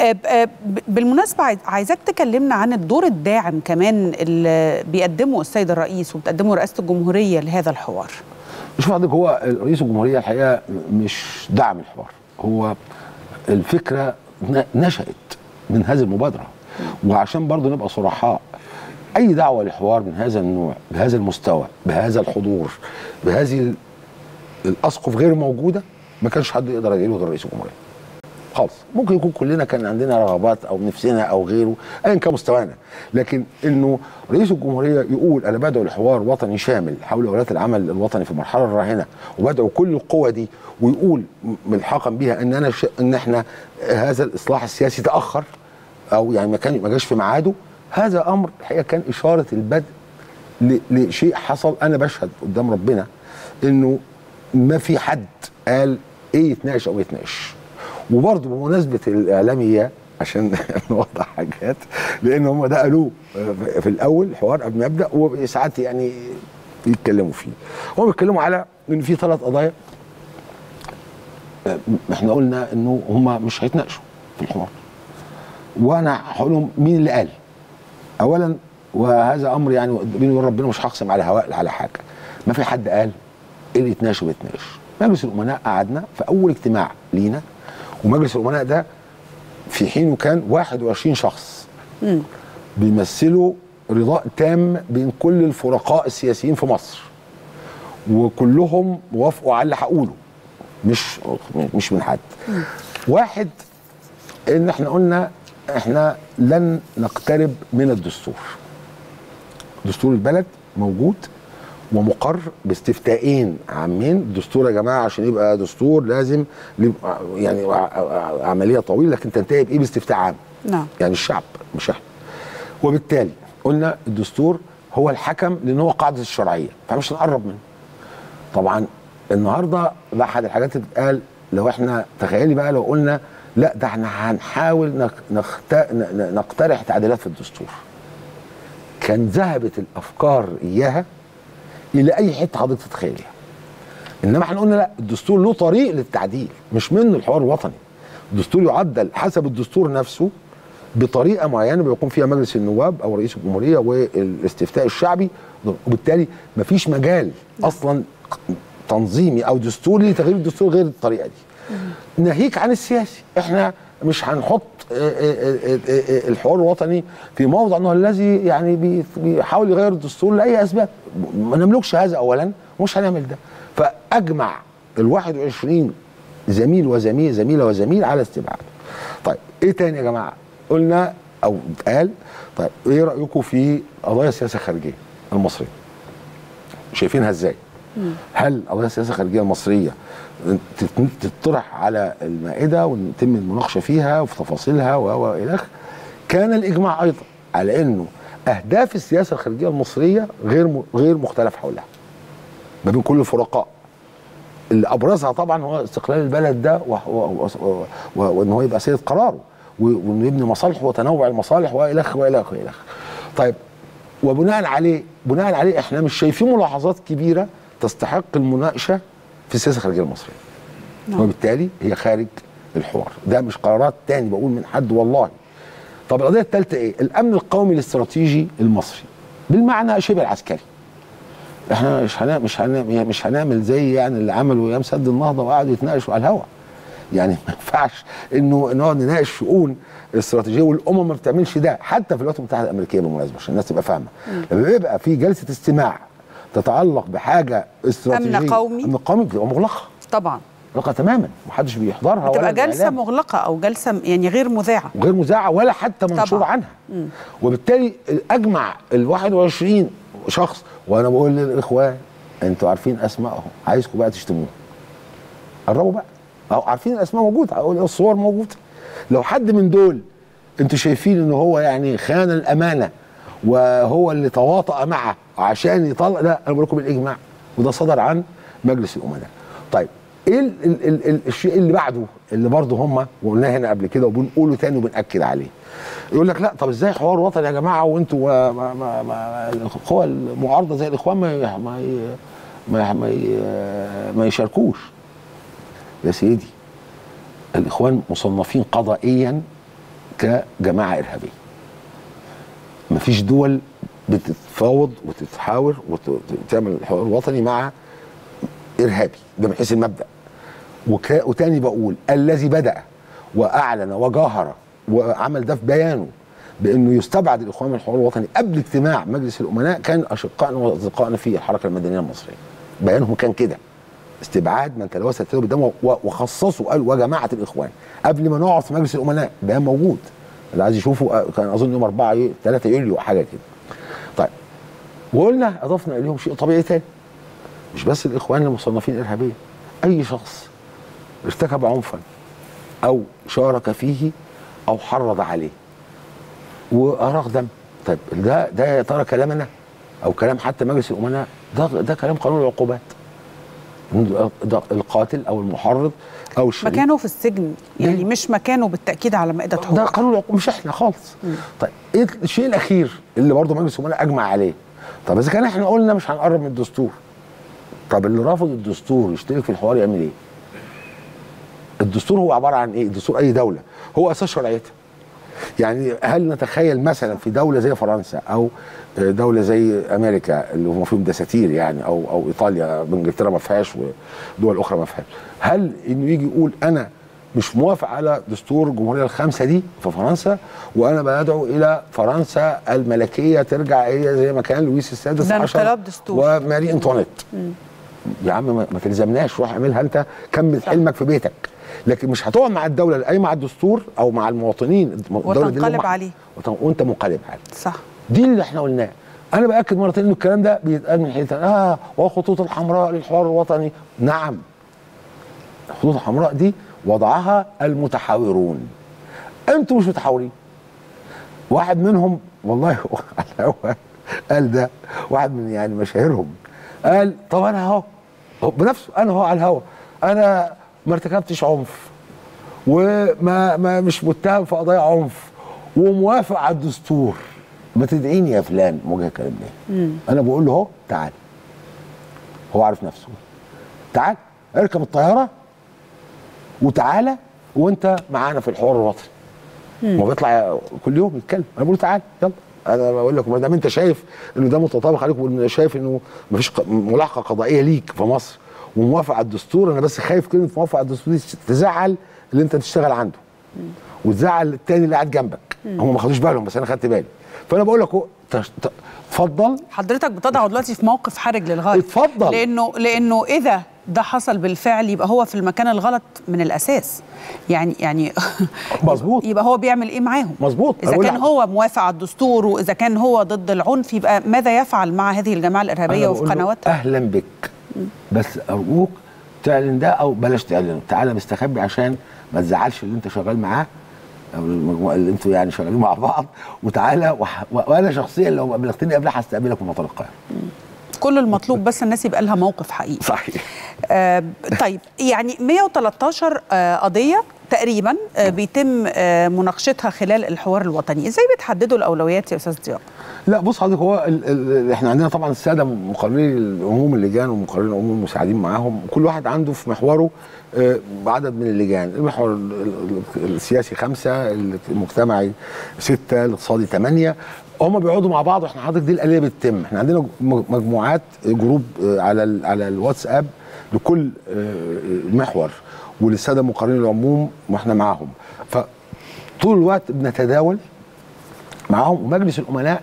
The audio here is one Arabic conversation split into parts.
آه، آه، ب- بالمناسبة عايز- عايزاك تكلمنا عن الدور الداعم كمان اللي بيقدمه السيد الرئيس وبتقدمه رئاسة الجمهورية لهذا الحوار. شوف حضرتك هو رئيس الجمهورية الحقيقة مش دعم الحوار. هو الفكرة ن- نشأت من هذه المبادرة. وعشان برضه نبقى صرحاء أي دعوة لحوار من هذا النوع بهذا المستوى بهذا الحضور بهذه ال- الأسقف غير موجودة ما كانش حد يقدر يجيله غير رئيس الجمهورية. خالص. ممكن يكون كلنا كان عندنا رغبات أو نفسنا أو غيره ايا كان مستوانا. لكن إنه رئيس الجمهورية يقول أنا بدعو لحوار وطني شامل حول اولويات العمل الوطني في المرحلة الراهنه وبدعو كل القوى دي ويقول ملحقا بها إن أنا ش... إن إحنا هذا الإصلاح السياسي تأخر أو يعني ما كان ما جاش في ميعاده. هذا أمر الحقيقة كان إشارة البدء ل... لشيء حصل أنا بشهد قدام ربنا إنه ما في حد قال إيه يتناقش أو ما يتناقش. وبرضه بمناسبة الاعلاميه عشان نوضح حاجات لأن هم ده قالوه في الأول الحوار قبل ما يبدأ وساعات يعني يتكلموا فيه. هم بيتكلموا على إن في ثلاث قضايا إحنا قلنا إنه هم مش هيتناقشوا في الحوار. وأنا هقول لهم مين اللي قال؟ اولا وهذا أمر يعني بيني وبين ربنا مش هقسم على هواء على حاجة. ما في حد قال إيه اللي يتناقش ويتناقش مجلس الأمناء قعدنا في أول اجتماع لينا ومجلس الامناء ده في حينه كان 21 شخص. بيمثلوا رضاء تام بين كل الفرقاء السياسيين في مصر. وكلهم وافقوا على اللي هقوله. مش مش من حد. واحد إن إحنا قلنا إحنا لن نقترب من الدستور. دستور البلد موجود. ومقر باستفتائين عامين. الدستور يا جماعة عشان يبقى دستور لازم يعني عملية طويلة لكن تنتهي بإيه؟ باستفتاء عام. نعم. يعني الشعب مش إحنا. وبالتالي قلنا الدستور هو الحكم لأن هو قاعدة الشرعية فمش نقرب منه. طبعا النهارده ده احد الحاجات اللي بتتقال لو إحنا تخيلي بقى لو قلنا لا ده إحنا هنحاول نخت... نقترح تعديلات في الدستور. كان ذهبت الأفكار إياها إلى اي حتة حضرتك تتخيليها. إنما إحنا قلنا لا الدستور له طريق للتعديل مش منه الحوار الوطني. الدستور يعدل حسب الدستور نفسه بطريقة معينة بيقوم فيها مجلس النواب أو رئيس الجمهورية والاستفتاء الشعبي. وبالتالي مفيش مجال أصلا تنظيمي أو دستوري لتغيير الدستور غير الطريقة دي. ناهيك عن السياسي. إحنا مش هنحط آه، آه، آه، الحوار الوطني في موضع إنه الذي يعني بي- بيحاول يغير الدستور لأي أسباب. ما نملكش هذا اولا ومش هنعمل ده. فأجمع ال 21 زميل وزميل زميلة وزميل على استبعاده طيب إيه تاني يا جماعة؟ قلنا أو اتقال. طيب إيه رأيكم في قضايا السياسة الخارجية المصرية؟ شايفينها إزاي؟ هل قضايا السياسة الخارجيه المصريه تطرح على المائدة ويتم المناقشة فيها وفي تفاصيلها و و إلى آخره؟ كان الإجماع أيضا على إنه أهداف السياسة الخارجية المصرية غير غير مختلف حولها ما بين كل الفرقاء اللي ابرزها طبعا هو استقلال البلد ده وإن هو يبقى سيد قراره وإنه يبني مصالحه وتنوع المصالح والى اخره والى اخره والى اخره. طيب وبناء عليه بناء عليه إحنا مش شايفين ملاحظات كبيرة تستحق المناقشة في السياسة الخارجيه المصرية. نعم. وبالتالي هي خارج الحوار. ده مش قرارات تاني بقول من حد والله. طب القضية الثالثه إيه؟ الأمن القومي الاستراتيجي المصري. بالمعنى شبه العسكري. إحنا مش هنعمل مش هنعمل مش هنعمل زي يعني اللي عملوا أيام سد النهضة وقعدوا يتناقشوا على الهواء يعني ما ينفعش إنه نقعد نناقش شؤون استراتيجيه والأمم ما بتعملش ده. حتى في الولايات المتحدة الأمريكية بالمناسبة عشان الناس تبقى فاهمة. لما بيبقى في جلسة استماع. تتعلق بحاجة استراتيجية. أمن قومي. أمن قومي بتبقى مغلقة. طبعا. مغلقة تماما. محدش بيحضرها ولا تبقى جلسة الإعلام. مغلقة أو جلسة يعني غير مذاعة. وغير مذاعة ولا حتى منشور طبعاً. عنها. وبالتالي أجمع ال 21 شخص وأنا بقول للإخوان أنتوا عارفين أسمائهم. عايزكم بقى تشتموهم. قربوا بقى. أو عارفين الأسماء موجودة. أقول الصور موجودة. لو حد من دول أنتوا شايفين إن هو يعني خان الأمانة وهو اللي تواطأ معه عشان يطلع لا أنا بقول لكم الإجماع وده صدر عن مجلس الامناء طيب إيه ال ال ال ال الشيء اللي بعده؟ اللي برضه هم وقلناه هنا قبل كده وبنقوله تاني وبنأكد عليه. يقول لك لا طب إزاي حوار وطني يا جماعة وأنتوا القوى المعارضة زي الإخوان ما ما ما ما, ما يشاركوش. يا سيدي الإخوان مصنفين قضائيا كجماعة إرهابية. مفيش دول بتتفاوض وتتحاور وتعمل الحوار الوطني مع إرهابي ده من حيث المبدأ. وتاني بقول الذي بدأ وأعلن وجاهر وعمل ده في بيانه بأنه يستبعد الإخوان من الحوار الوطني قبل اجتماع مجلس الأمناء كان اشقائنا واصدقائنا في الحركة المدنية المصرية. بيانهم كان كده. استبعاد من تلوث التداول بالدم وخصصوا قال وجماعة الإخوان قبل ما نقعد في مجلس الأمناء بيان موجود. اللي عايز يشوفه كان أظن يوم 4 3 يوليو حاجة كده. طيب وقلنا أضفنا إليهم شيء طبيعي تاني. مش بس الإخوان المصنفين ارهابيا أي شخص ارتكب عنفا أو شارك فيه أو حرض عليه وأراق دم. طيب ده ده يا ترى كلامنا أو كلام حتى مجلس الأمناء. ده ده كلام قانون العقوبات. القاتل أو المحرض أو الشريك مكانه في السجن يعني مش مكانه بالتأكيد على مائدة حقوق. ده قانون مش إحنا خالص. طيب إيه الشيء الأخير اللي برضه مجلس الامناء أجمع عليه؟ طب إذا كان إحنا قلنا مش هنقرب من الدستور طب اللي رافض الدستور يشترك في الحوار يعمل إيه؟ الدستور هو عبارة عن إيه؟ دستور أي دولة. هو أساس شرعيتها. يعني هل نتخيل مثلا في دولة زي فرنسا أو دولة زي أمريكا اللي هم فيهم دساتير يعني أو أو إيطاليا إنجلترا ما فيهاش ودول أخرى ما فيهاش هل إنه يجي يقول أنا مش موافق على دستور الجمهورية الخامسة دي في فرنسا وأنا بدعو إلى فرنسا الملكية ترجع هي زي ما كان لويس السادس ده عشر انقلاب دستور. وماري أنطوانيت؟ يا عم ما ما تلزمناش روح اعملها أنت كمل حلمك في بيتك. لكن مش هتقعد مع الدولة اللي على الدستور أو مع المواطنين. الدولة دي اللي وتنقلب عليه. وأنت منقلب عليه. صح. دي اللي إحنا قلناه. أنا بأكد مرة تانية إن الكلام ده بيتقال من حتة آه والخطوط الحمراء للحوار الوطني. نعم. الخطوط الحمراء دي وضعها المتحاورون. أنتوا مش متحاورين. واحد منهم والله قال ده. واحد من يعني مشاهيرهم قال طب أنا أهو. هو بنفسه أنا اهو على الهوا. أنا ما ارتكبتش عنف وما ما مش متهم في قضايا عنف وموافق على الدستور. ما تدعيني يا فلان موجه كلام ليه أنا بقول له أهو تعال. هو عارف نفسه. تعال اركب الطيارة وتعالى وأنت معانا في الحوار الوطني. ما بيطلع كل يوم يتكلم. أنا بقول له تعال يلا. أنا بقول لك ما دام أنت شايف إنه ده متطابق عليك وشايف إنه ما فيش ملاحقة قضائية ليك في مصر وموافق على الدستور أنا بس خايف كلمة موافق على الدستور دي تزعل اللي أنت تشتغل عنده. وتزعل التاني اللي قاعد جنبك. هم ما خدوش بالهم بس أنا خدت بالي. فأنا بقول لك اتفضل. حضرتك بتضعه دلوقتي في موقف حرج للغاية. اتفضل. لأنه لأنه إذا ده حصل بالفعل يبقى هو في المكان الغلط من الأساس. يعني يعني مظبوط. يبقى هو بيعمل إيه معاهم؟ مظبوط. إذا كان لك- هو موافق على الدستور وإذا كان هو ضد العنف يبقى ماذا يفعل مع هذه الجماعة الإرهابية وفي قنواتها؟ أهلا بك. بس ارجوك تعلن ده أو بلاش تعلنه. تعالى مستخبي عشان ما تزعلش اللي أنت شغال معاه أو المجموعه اللي أنتوا يعني شغالين مع بعض. وتعالى وح... وأنا شخصيا لو قابلتني قبلها هستقبلك مطار القاهره كل المطلوب بس الناس يبقى لها موقف حقيقي. صحيح. آه طيب يعني 113 آه قضية تقريبا آه بيتم آه مناقشتها خلال الحوار الوطني. إزاي بتحددوا الأولويات يا أستاذ ضياء؟ لا بص حضرتك هو ال ال إحنا عندنا طبعا السادة مقرري العموم اللجان ومقررين العموم المساعدين معاهم. كل واحد عنده في محوره آه، عدد من اللجان. المحور ال- ال- السياسي خمسة المجتمعي ستة الاقتصادي ثمانيه هم بيقعدوا مع بعض وإحنا حضرتك دي الآلية بتتم. إحنا عندنا مجموعات جروب آه، على ال- على الواتساب لكل آه، محور وللسادة مقررين العموم وإحنا معاهم. فطول الوقت بنتداول معاهم ومجلس الأمناء آه،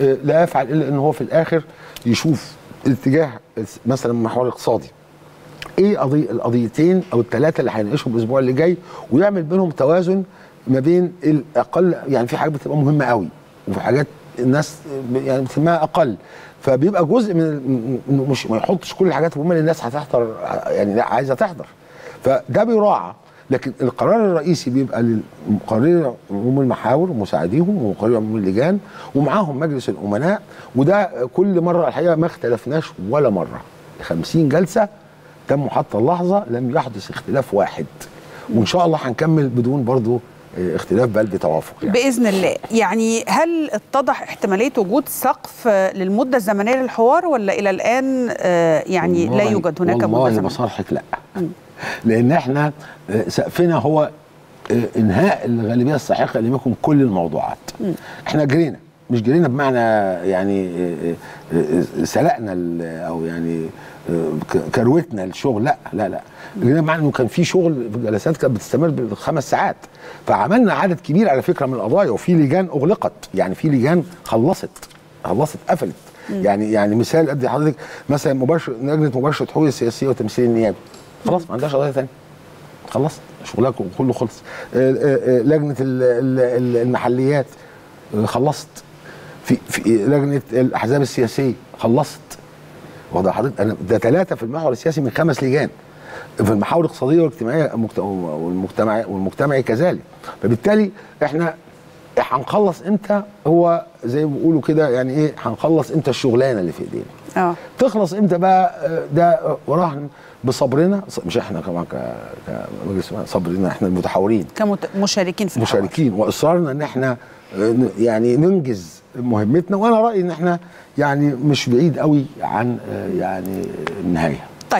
لا يفعل إلا إن هو في الآخر يشوف الاتجاه الس- مثلا المحور الاقتصادي إيه قضية القضيتين أو الثلاثه اللي هيناقشهم الأسبوع اللي جاي ويعمل بينهم توازن ما بين الأقل يعني في حاجات بتبقى مهمة قوي وفي حاجات الناس يعني بتسميها أقل. فبيبقى جزء من مش ما يحطش كل الحاجات المهمة اللي الناس هتحضر يعني عايزة تحضر. فده بيراعى. لكن القرار الرئيسي بيبقى للمقررين عموم المحاور ومساعديهم ومقررين عموم اللجان ومعاهم مجلس الأمناء وده كل مرة الحقيقة ما اختلفناش ولا مرة. 50 جلسة تم حتى اللحظة لم يحدث اختلاف واحد. وإن شاء الله هنكمل بدون برضو آه، اختلاف بل بتوافق يعني. بإذن الله. يعني هل اتضح احتمالية وجود سقف آه، للمدة الزمنية للحوار ولا إلى الآن آه، يعني لا والله- يوجد هناك مدة والله زمنية؟ بصرحك لا. لأن إحنا آه، سقفنا هو آه، انهاء الغالبية الساحقه لم يكن كل الموضوعات. إحنا جرينا. مش جرينا بمعنى يعني آه، آه، آه، سلقنا ال- أو يعني آه، كروتنا الشغل. لا لا لا. جرينا بمعنى إنه كان في شغل في جلسات كانت بتستمر بالخمس ساعات. فعملنا عدد كبير على فكرة من القضايا وفي لجان أغلقت. يعني في لجان خلصت خلصت قفلت. يعني يعني مثال أدي حضرتك مثلا مباشر لجنه مباشرة حقوق السياسيه وتمثيل النيابي خلاص ما عندهاش قضايا ثانية خلصت شغلها كله خلص. آه، آه، آه، لجنة ال- ال- ال- المحليات خلصت. في في لجنة الأحزاب السياسية خلصت. واضح حضرتك أنا ده ثلاثة في المحور السياسي من خمس لجان. في المحاور الاقتصادية والاجتماعية المجت- والمجتمعي والمجتمعي كذلك. فبالتالي إحنا هنخلص إمتى؟ هو زي ما بيقولوا كده يعني إيه؟ هنخلص إمتى الشغلانة اللي في إيدينا؟ آه. تخلص إمتى بقى آه، ده وراهن بصبرنا مش إحنا كمان كمجلس صبرنا إحنا المتحورين. كمشاركين في الحوار. مشاركين وإصرارنا إن إحنا آه، يعني ننجز مهمتنا وأنا رأيي إن إحنا يعني مش بعيد قوي عن آه، يعني النهاية.